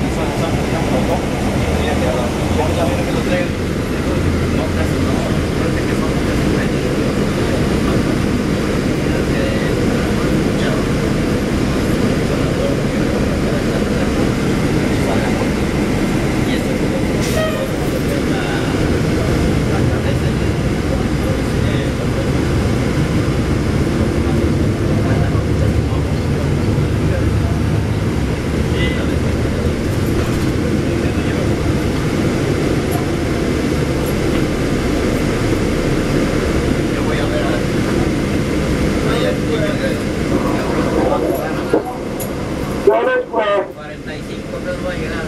Thank you. doesn't like it.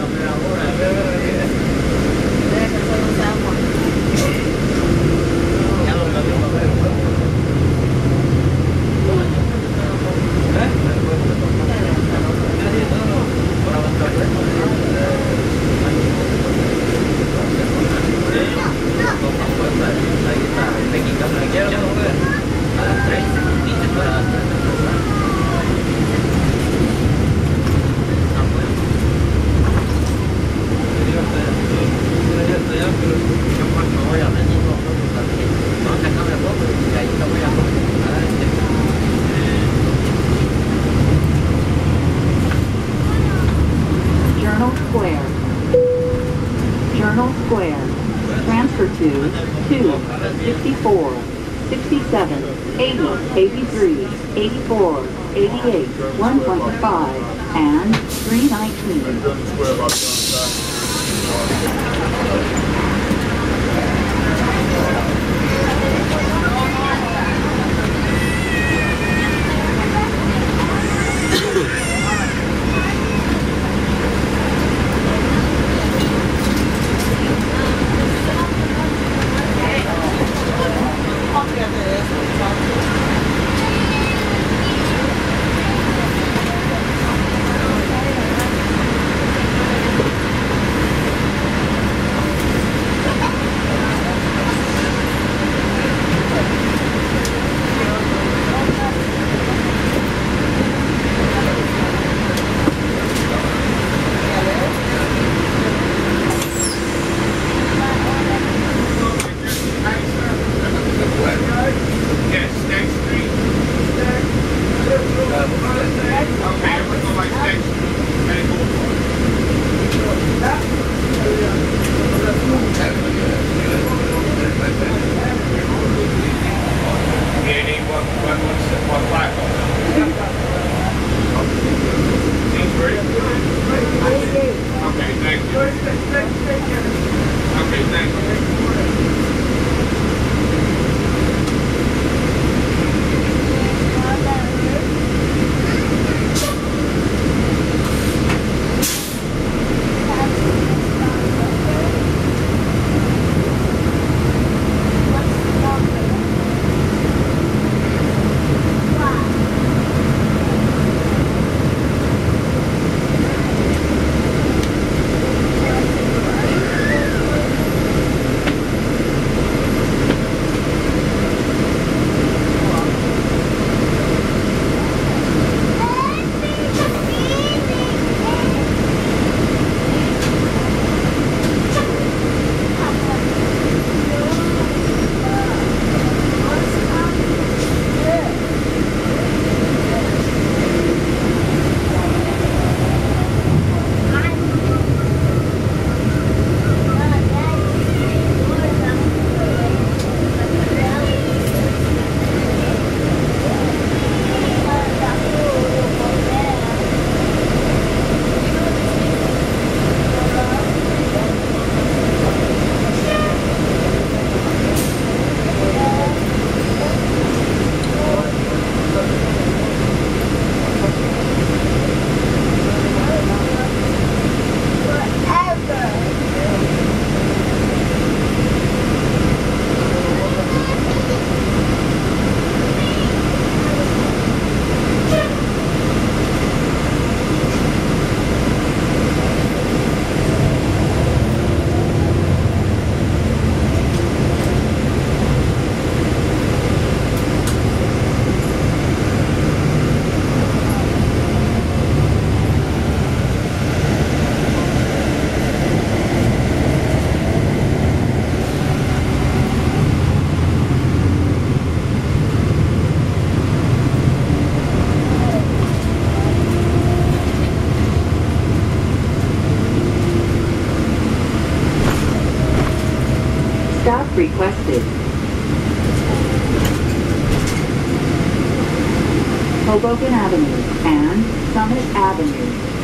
52, 54, 67, 80, 83, 84, 88, 1.5, and 319. Requested. Hoboken Avenue and Summit Avenue.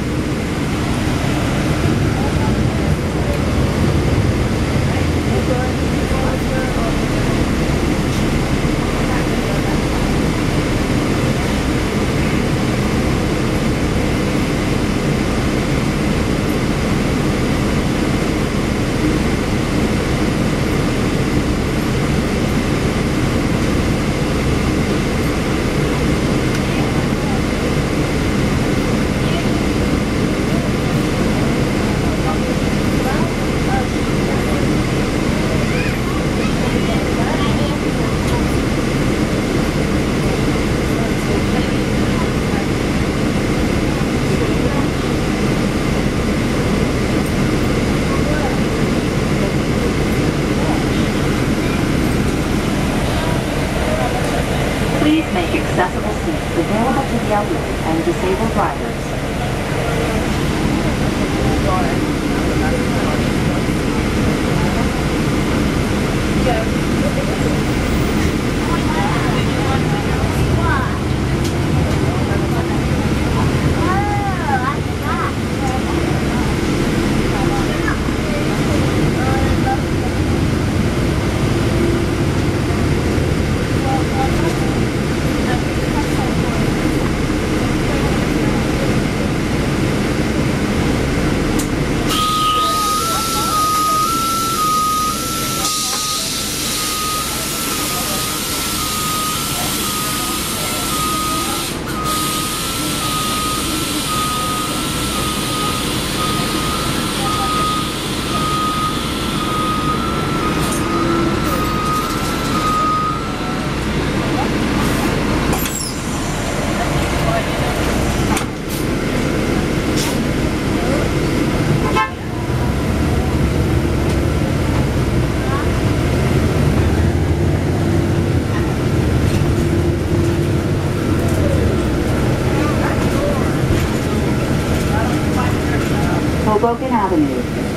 Make accessible seats available to the elderly and disabled riders. Hoboken Avenue.